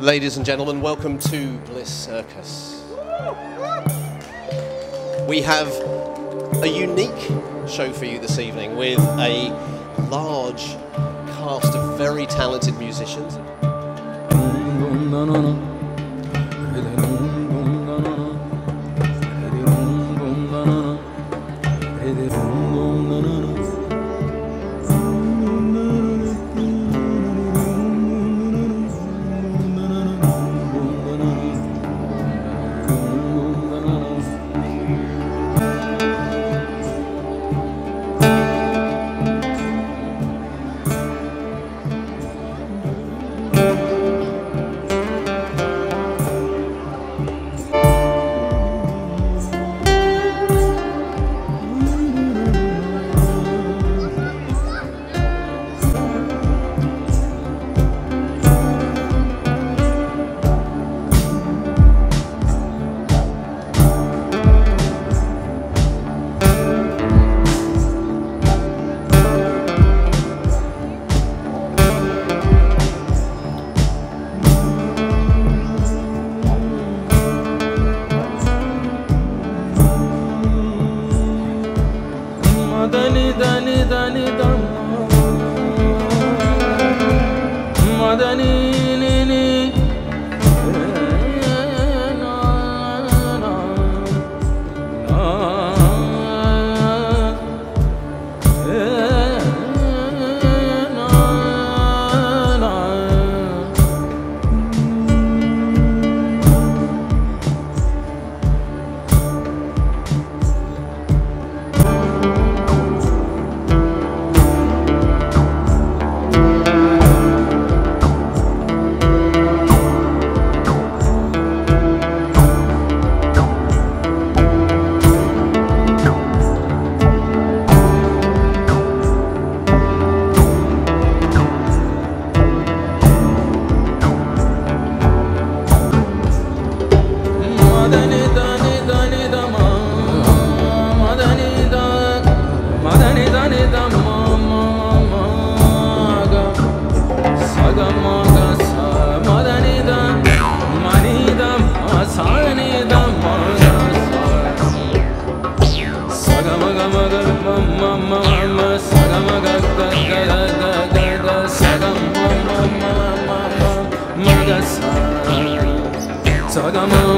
Ladies and gentlemen, welcome to Bliss Circus. We have a unique show for you this evening with a large cast of very talented musicians. Murder Saga Murder